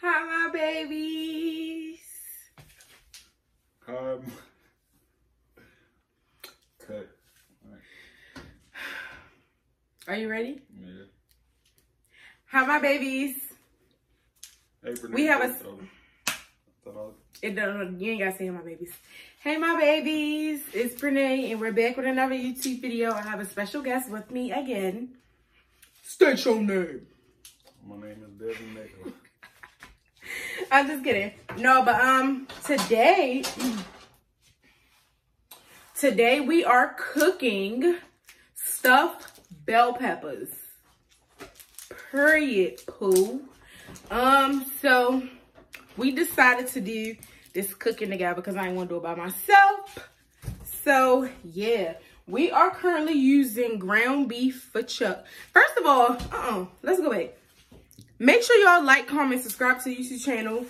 Hi, my babies. Um, cut. Alright. Are you ready? Yeah. Hi, my babies. Apron We have a- thought It don't, you ain't gotta say my babies. Hey, my babies. It's Brenay, and we're back with another YouTube video. I have a special guest with me again. State your name. My name is Devin Nickel. I'm just kidding. No, but um, today, today we are cooking stuffed bell peppers. Period, poo. Um, so we decided to do this cooking together because I didn't want to do it by myself. So yeah, we are currently using ground beef for chuck. First of all, uh-uh, let's go back. Make sure y'all like, comment, subscribe to the YouTube channel.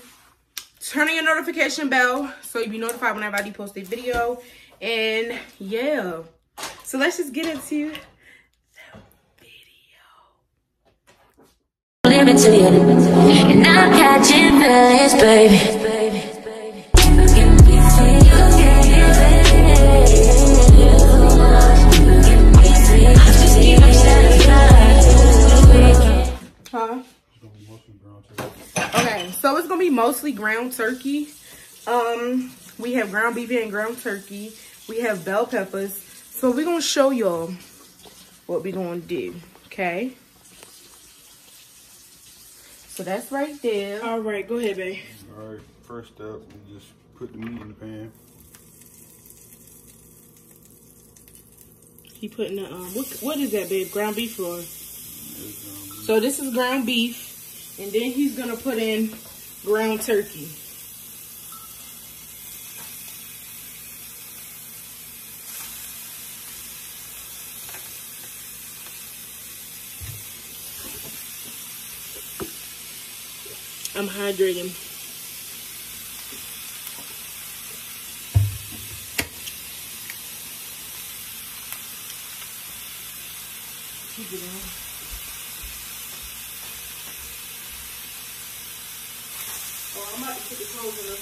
Turn on your notification bell so you'll be notified whenever I do post a video. And yeah, so let's just get into the video. Mostly turkey. Okay, so it's gonna be mostly ground turkey. Um, we have ground beef and ground turkey. We have bell peppers. So we're gonna show y'all what we're gonna do. Okay. So that's right there. All right, go ahead, babe. Alright, first up, we just put the meat in the pan. He putting the um, what what is that, babe? Ground beef or? Um, So this is ground beef, and then he's gonna put in ground turkey. I'm hydrating. Keep it on. Oh, I'm about to put the clothes in the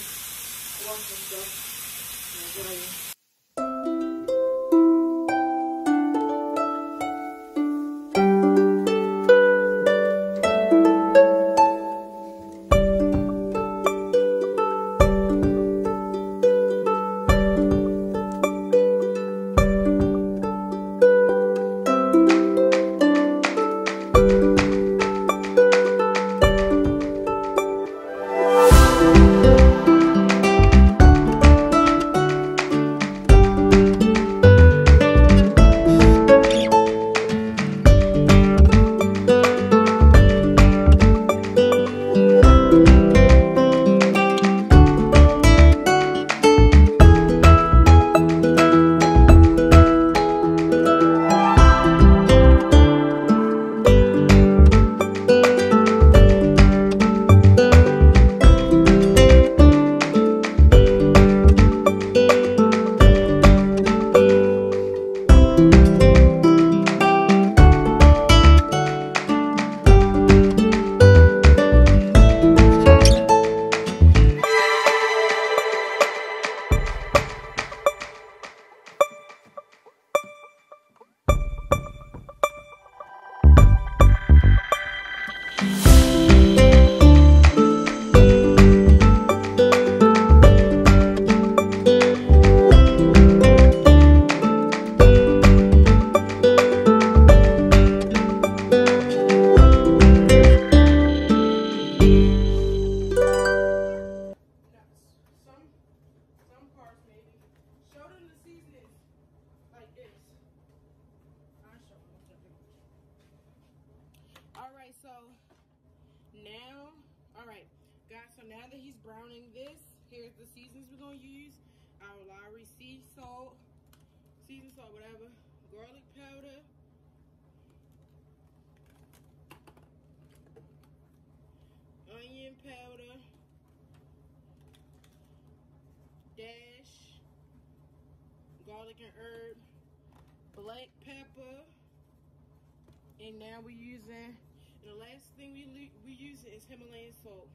wash and stuff. All right, so now, all right, guys. So now that he's browning this, here's the seasons we're gonna use: our Lawry sea salt, season salt, whatever, garlic powder. Onion powder, dash, garlic and herb, black pepper, and now we're using, the last thing we, we use is Himalayan salt.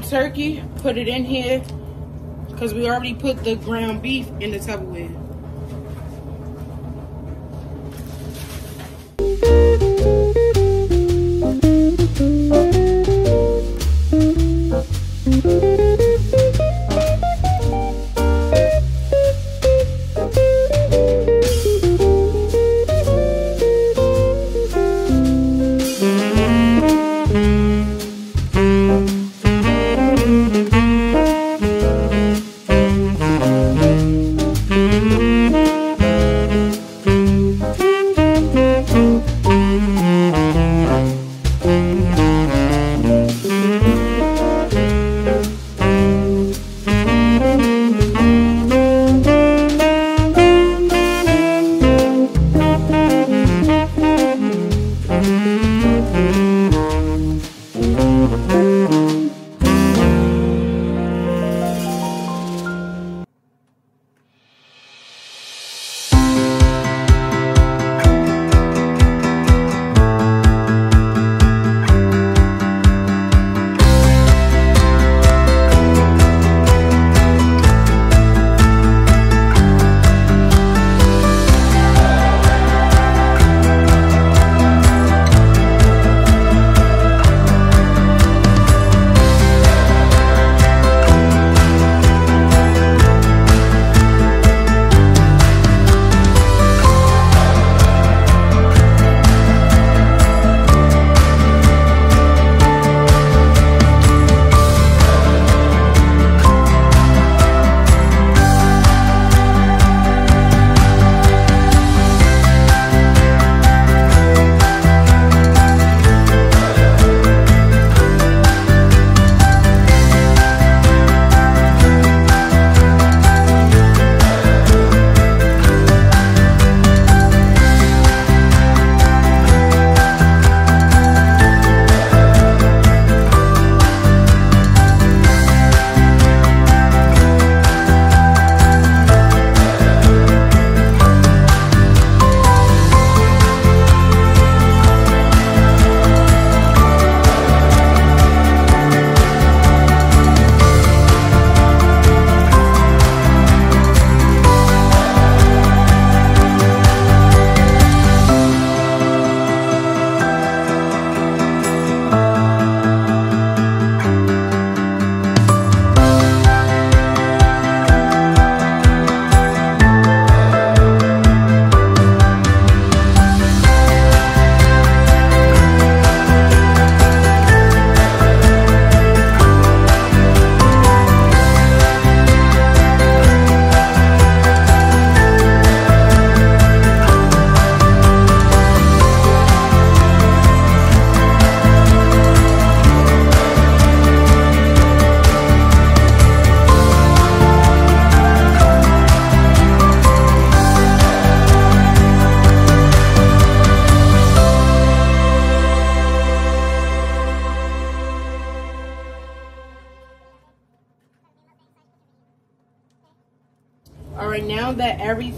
Ground turkey, put it in here, because we already put the ground beef in the Tupperware. All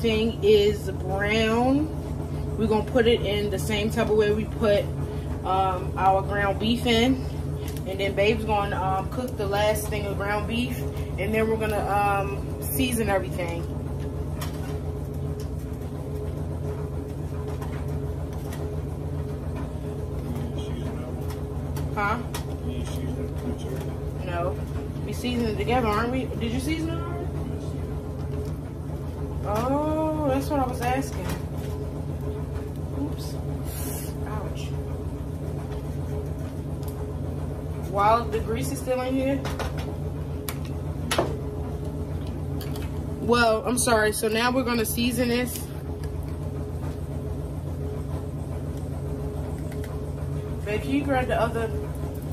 everything is brown, we're gonna put it in the same Tupperware we put um, our ground beef in. And then babe's gonna um, cook the last thing of ground beef. And then we're gonna um, season everything. Huh? No. We season it together, aren't we? Did you season it already? Oh, that's what I was asking. Oops. Ouch. While the grease is still in here. Well, I'm sorry. So now we're going to season this. Babe, can you grab the other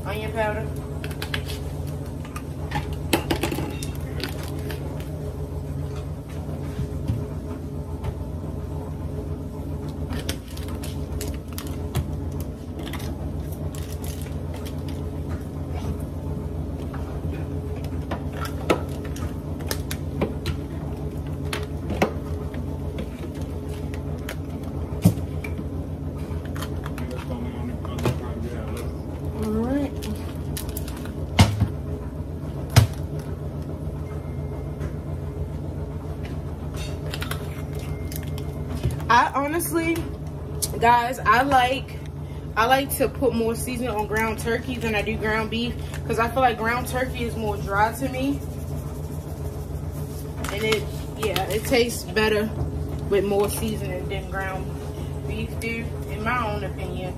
onion powder? All right. Honestly, guys, I like I like to put more seasoning on ground turkey than I do ground beef because I feel like ground turkey is more dry to me. And it, yeah, it tastes better with more seasoning than ground beef do, in my own opinion.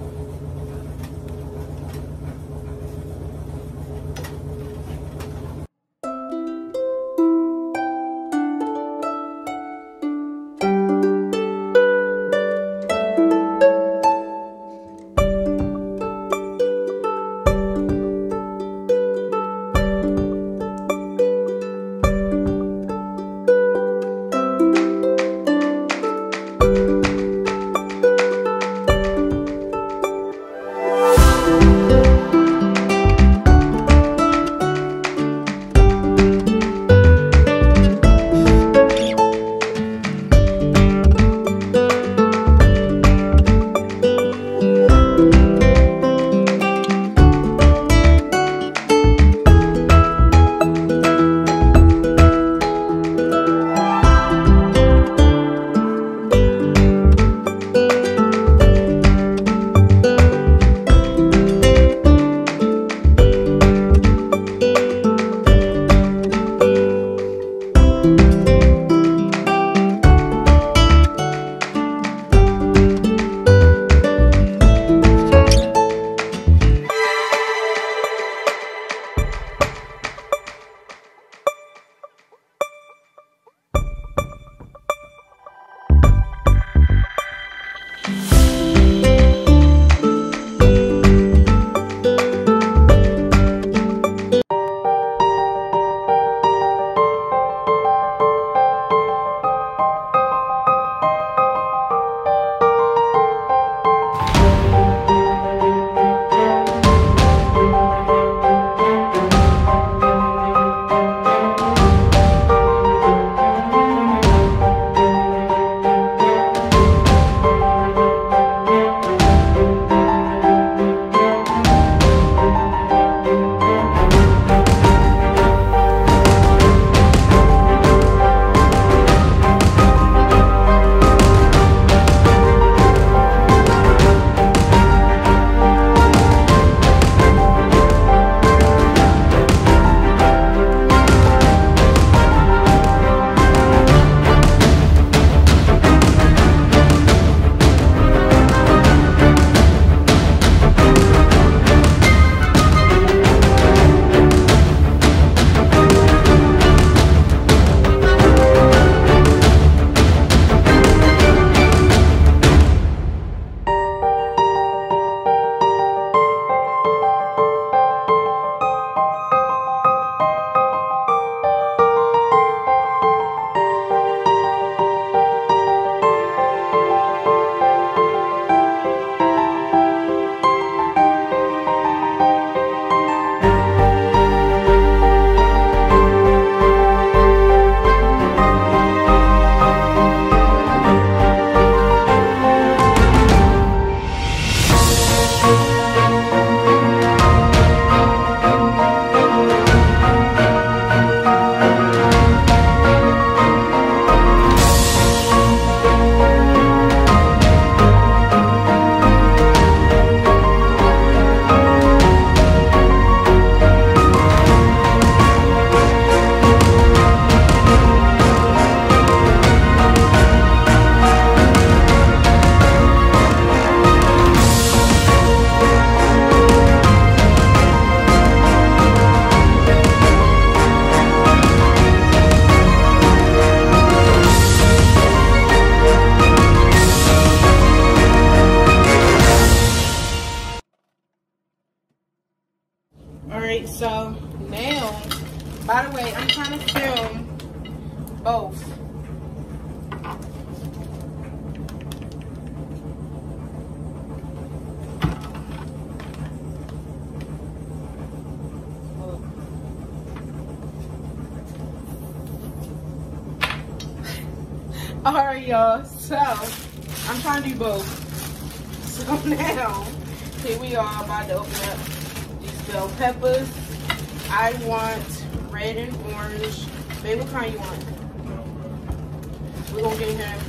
We're going to get him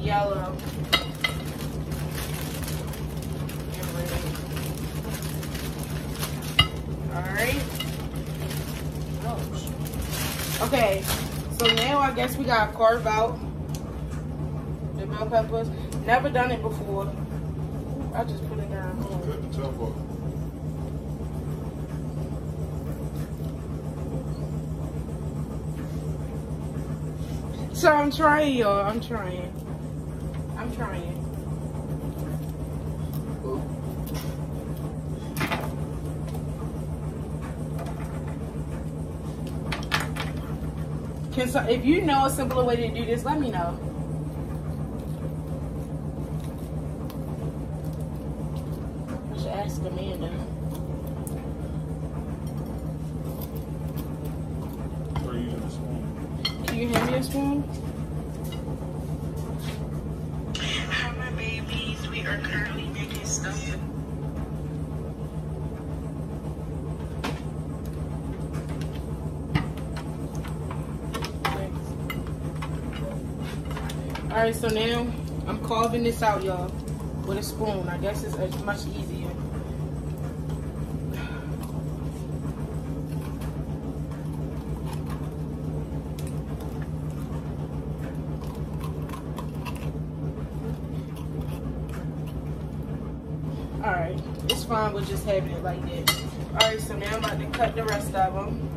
yellow. Alright. Okay. So now I guess we got to carve out the bell peppers. Never done it before. I just put it down. So I'm trying, y'all. I'm trying. I'm trying. Can so, if you know a simpler way to do this, let me know. I should ask Amanda. Or using a spoon. Can you hand me a spoon? Hi, my babies. We are currently making stuffing. All right, so now I'm carving this out, y'all, with a spoon. I guess it's, it's much easier. All right, just having it like that. All right, so now I'm about to cut the rest of them.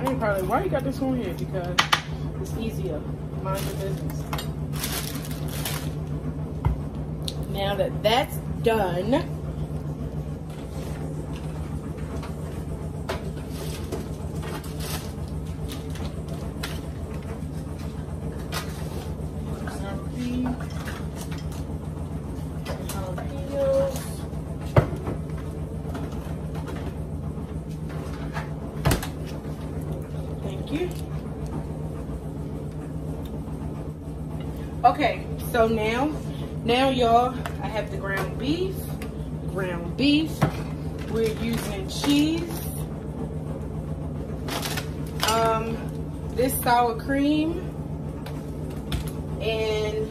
Okay. I probably why you got this on here because it's easier. Mind your business. Now that that's done, jalapeno- jalapenos. Thank you. Okay, so now, now y'all, I have the ground beef, ground beef. We're using cheese. Um, this sour cream and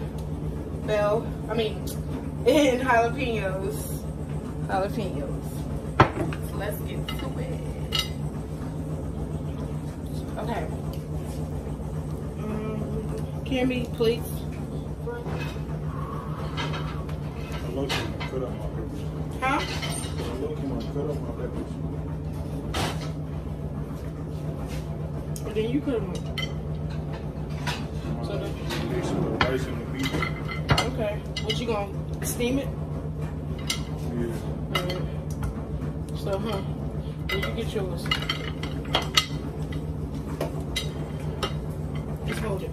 bell, I mean, and jalapenos, jalapenos. So let's get to it. Okay. Um, Cammy, please. I look at my cut up my peppers. Huh? Peppers. Then you could have. slicing the meat. Okay. What you gonna steam it? Yeah. All right. So, huh? Where you get yours? Just hold it.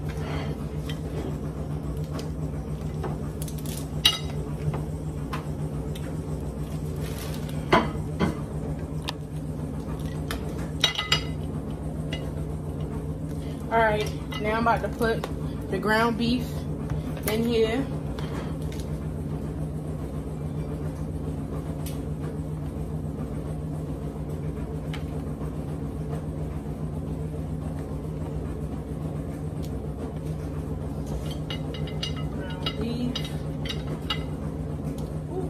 All right, now I'm about to put the ground beef in here. Ground beef. Ooh,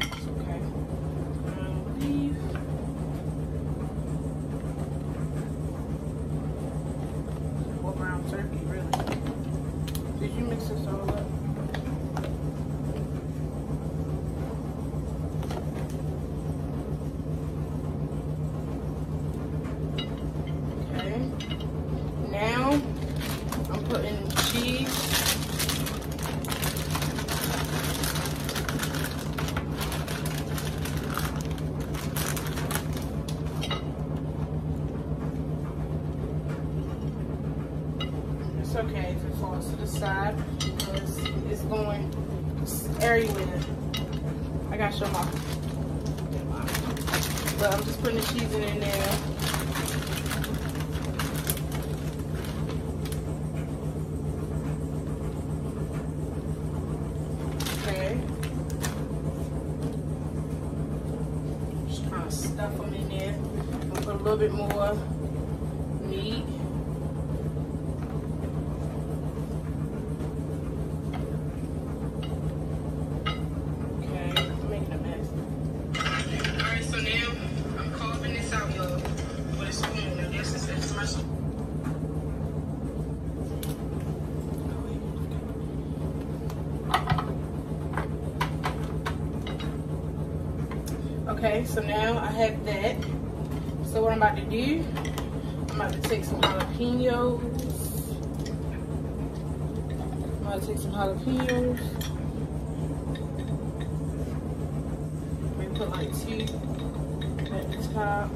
it's okay. Ground beef. Or ground turkey, really. Did you mix this all up? Okay. Now I'm putting cheese. It's okay if it falls to the side because it's going everywhere. I gotta show my. But I'm just putting the cheese in there. Just kind of stuff them in there. I'm gonna put a little bit more meat. Okay, I'm making a mess. Alright, so now I'm carving this out, y'all, with a spoon. I guess it's, it's my spoon. Okay, so now I have that. So what I'm about to do, I'm about to take some jalapenos. I'm about to take some jalapenos. Maybe put like two at the top.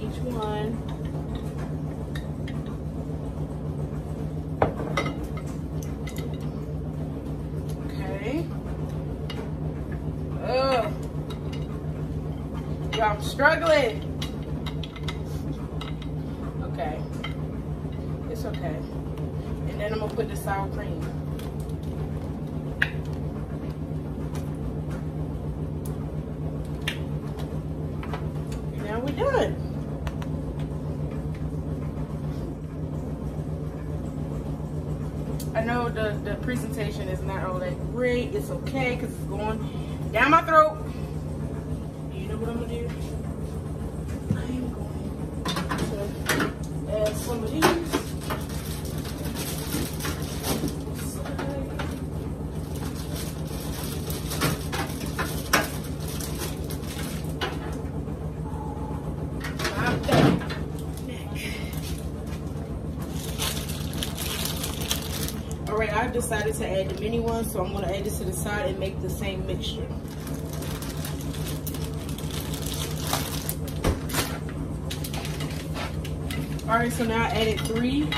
Each one. Okay. Ugh. Yo, I'm struggling. Okay. It's okay. And then I'm gonna put the sour cream. And now we're done. I know the, the presentation is not all that great. It's okay because it's going down my throat. You know what I'm gonna do? I am going to add some of these. I'm done. All right, I've decided to add the mini one, so I'm gonna add this to the side and make the same mixture. All right, so now I added three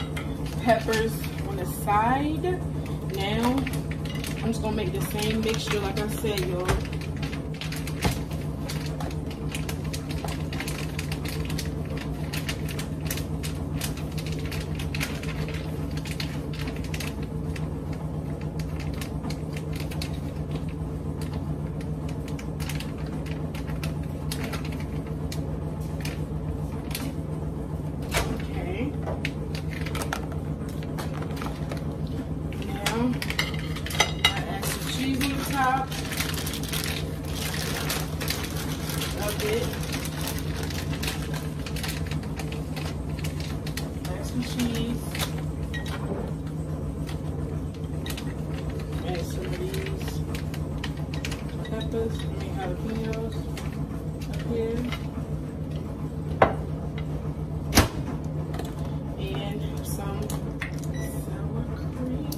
peppers on the side. Now, I'm just gonna make the same mixture like I said, y'all. Okay. Now, I add some cheese on the top of it. Some cheese. Add some of these peppers, I mean up here. and some sour cream.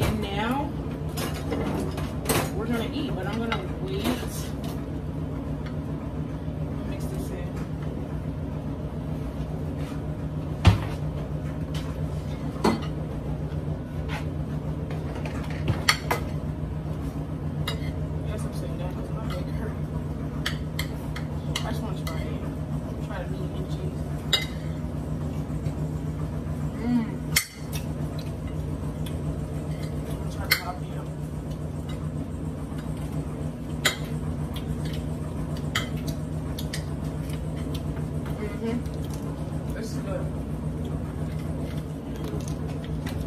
And now we're gonna eat, but I'm gonna wait. Mix this in.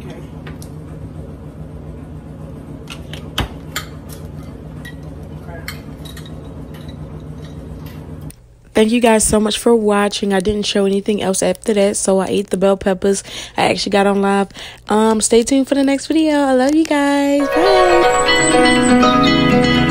Good. Okay. Thank you guys so much for watching. I didn't show anything else after that, so I ate the bell peppers. I actually got on live. Um, stay tuned for the next video. I love you guys. Bye.